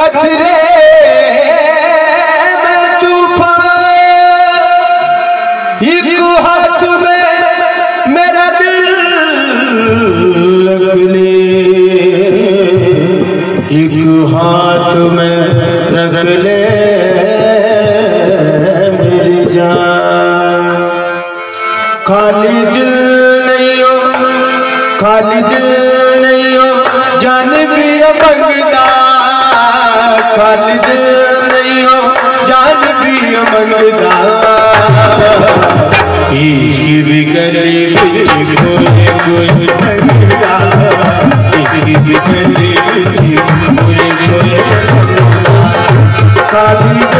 खतरे में तूफ़ान। एक हाथ में मेरा दिल रखने एक हाथ में रख ले मेरी जान। खाली दिल नहीं हो, खाली दिल नहीं हो, जान भी मंगदा खाली दिल नहीं हो जान भी मंगदा इश्क भी गले कुछ खोए मंगदा इश्क भी गले कुछ खोए मंगदा खाली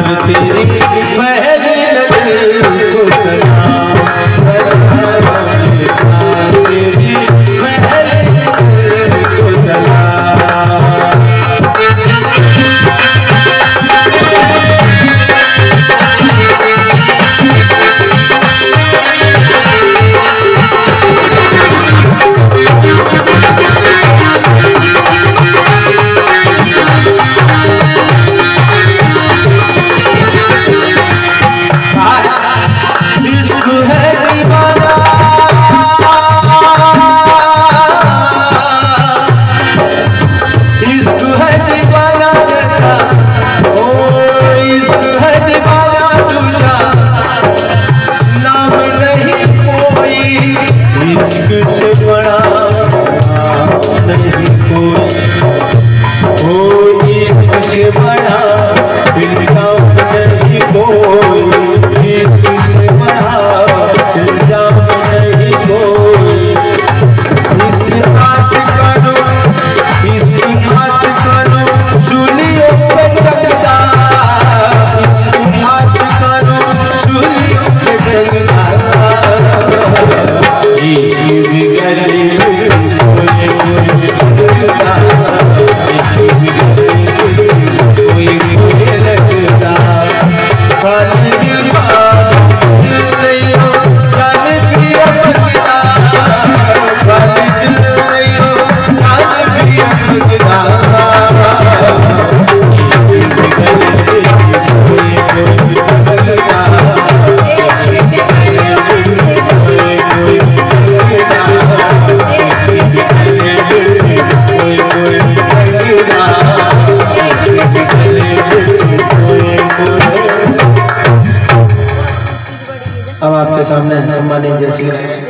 प्यार तेरे बह आपके सामने सम्मानित जैसी